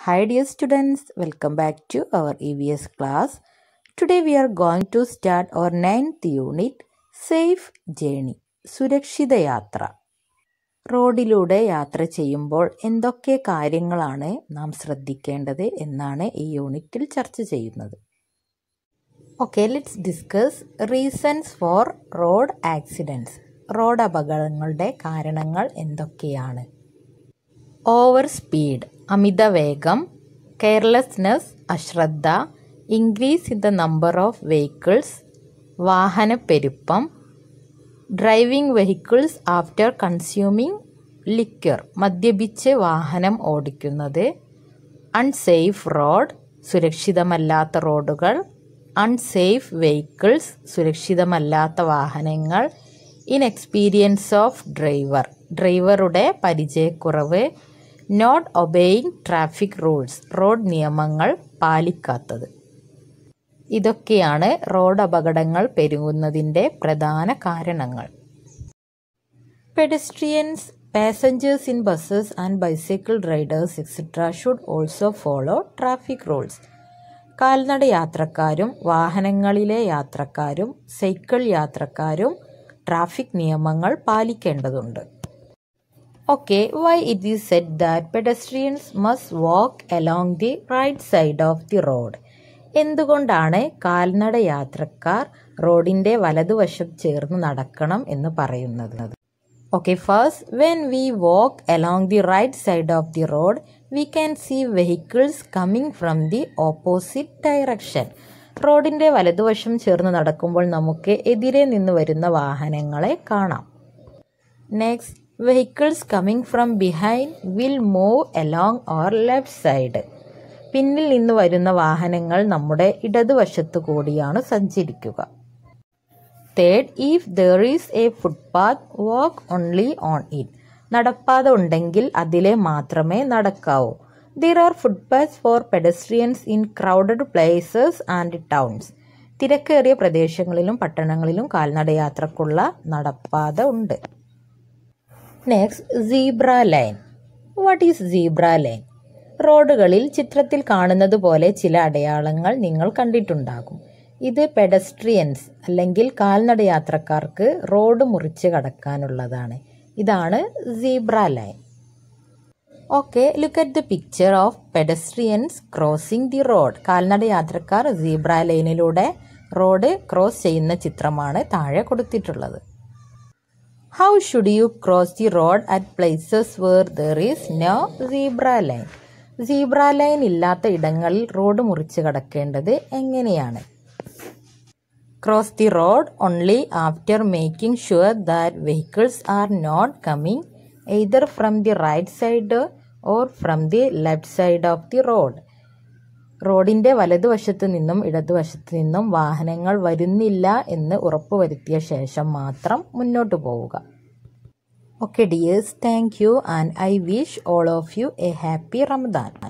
Hi dear students, welcome back to our EVS class. Today we are going to start our ninth unit Safe Journey സുരക്ഷിത യാത്ര റോഡിലൂടെ യാത്ര ചെയ്യുമ്പോൾ എന്തൊക്കെ കാര്യങ്ങളാണ് നാം ശ്രദ്ധിക്കേണ്ടത് എന്നാണ് ഈ യൂണിറ്റിൽ ചർച്ച ചെയ്യുന്നത്. Okay let's discuss reasons for road accidents road അപകടങ്ങളുടെ കാരണങ്ങൾ എന്തൊക്കെയാണ്? ഓവർ സ്പീഡ് അമിതവേഗം കെയർലെസ്നെസ് അശ്രദ്ധ increase in the number of vehicles വാഹനപ്പെരുപ്പം driving vehicles after consuming liquor മദ്യപിച്ച് വാഹനം ഓടിക്കുന്നത് അൺസേഫ് റോഡ് സുരക്ഷിതമല്ലാത്ത റോഡുകൾ അൺസേഫ് വെഹിക്കിൾസ് സുരക്ഷിതമല്ലാത്ത വാഹനങ്ങൾ ഇൻ എക്സ്പീരിയൻസ് ഓഫ് ഡ്രൈവർ ഡ്രൈവറുടെ പരിചയക്കുറവ് not obeying traffic rules road നിയമങ്ങൾ പാലിക്കാത്തത്. ഇതൊക്കെയാണ് റോഡ് അപകടങ്ങൾ പെരുകുന്നതിന്റെ പ്രധാന കാരണങ്ങൾ. Pedestrians passengers in buses and bicycle riders etcetera should also follow traffic rules കാൽനട യാത്രക്കാരും വാഹനങ്ങളിലെ യാത്രക്കാരും സൈക്കിൾ യാത്രക്കാരും ട്രാഫിക് നിയമങ്ങൾ പാലിക്കേണ്ടതുണ്ട്. Okay why it is set that pedestrians must walk along the right side of the road എന്തുകൊണ്ടാണ് കാൽനട യാത്രക്കാർ റോഡിന്റെ വലതുവശം ചേർന്ന് നടക്കണം എന്ന് പറയുന്നത്? Okay first when we walk along the right side of the road we can see vehicles coming from the opposite direction റോഡിന്റെ വലതുവശം ചേർന്ന് നടക്കുമ്പോൾ നമുക്ക് എതിരെ നിന്ന് വരുന്ന വാഹനങ്ങളെ കാണാം. Next vehicles coming from behind will move along our left side പിന്നിൽ നിന്ന് വരുന്ന വാഹനങ്ങൾ നമ്മുടെ ഇടതുവശത്തു കൂടിയാണ് സഞ്ചരിക്കുക. Third if there is a footpath walk only on it നടപ്പാത ഉണ്ടെങ്കിൽ അതിലെ മാത്രമേ നടക്കാവൂ. There are footpaths for pedestrians in crowded places and towns തിരക്കേറിയ പ്രദേശങ്ങളിലും പട്ടണങ്ങളിലും കാൽനടയാത്രക്കുള്ള നടപ്പാത ഉണ്ട്. Next zebra line what is zebra line റോഡുകളിൽ ചിത്രത്തിൽ കാണുന്നത് പോലെ ചില അടയാളങ്ങൾ നിങ്ങൾ കണ്ടിട്ടുണ്ടാകും. ഇത് പെഡസ്ട്രിയൻസ് അല്ലെങ്കിൽ കാൽനടയാത്രക്കാർക്ക് റോഡ് മുറിച്ച് കടക്കാനുള്ളതാണ്. ഇതാണ് zebra line okay look at the picture of pedestrians crossing the road കാൽനടയാത്രക്കാർ zebra ലൈനിലൂടെ റോഡ് ക്രോസ് ചെയ്യുന്ന ചിത്രമാണ് താഴെ കൊടുത്തിട്ടുള്ളത്. How should you cross the road at places where there is no zebra line zebra line ഇല്ലാത്ത ഇടങ്ങളിൽ road മുറിച്ച് കടക്കേണ്ടത് എങ്ങനെയാണ്? Cross the road only after making sure that vehicles are not coming either from the right side or from the left side of the road റോഡിന്റെ വലതുവശത്തു നിന്നും ഇടതുവശത്തു നിന്നും വാഹനങ്ങൾ വരുന്നില്ല എന്ന് ഉറപ്പുവരുത്തിയ ശേഷം മാത്രം മുന്നോട്ട് പോവുക. Okay dears thank you and I wish all of you a happy Ramadan